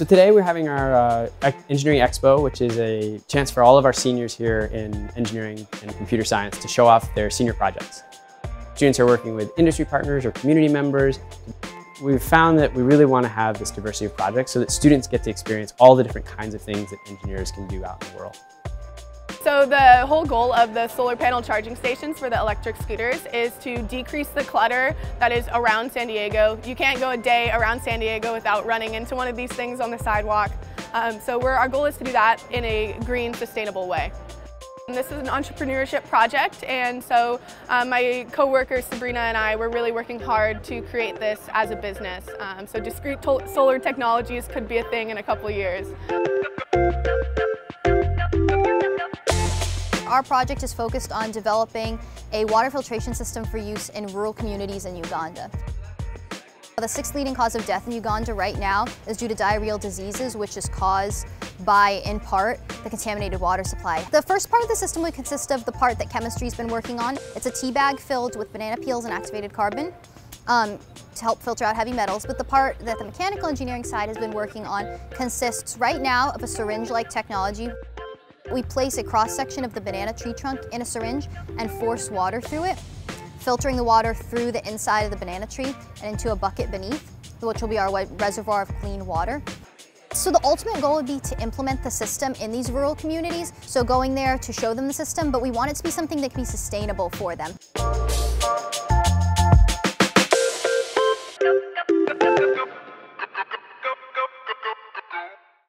So today we're having our uh, Engineering Expo, which is a chance for all of our seniors here in engineering and computer science to show off their senior projects. Students are working with industry partners or community members. We've found that we really want to have this diversity of projects so that students get to experience all the different kinds of things that engineers can do out in the world. So the whole goal of the solar panel charging stations for the electric scooters is to decrease the clutter that is around San Diego. You can't go a day around San Diego without running into one of these things on the sidewalk. Um, so our goal is to do that in a green, sustainable way. And this is an entrepreneurship project and so um, my co-worker Sabrina and I were really working hard to create this as a business. Um, so discrete solar technologies could be a thing in a couple years. Our project is focused on developing a water filtration system for use in rural communities in Uganda. The sixth leading cause of death in Uganda right now is due to diarrheal diseases, which is caused by, in part, the contaminated water supply. The first part of the system would consist of the part that chemistry's been working on. It's a tea bag filled with banana peels and activated carbon. Um, to help filter out heavy metals, but the part that the mechanical engineering side has been working on consists right now of a syringe-like technology we place a cross-section of the banana tree trunk in a syringe and force water through it, filtering the water through the inside of the banana tree and into a bucket beneath, which will be our reservoir of clean water. So the ultimate goal would be to implement the system in these rural communities, so going there to show them the system, but we want it to be something that can be sustainable for them.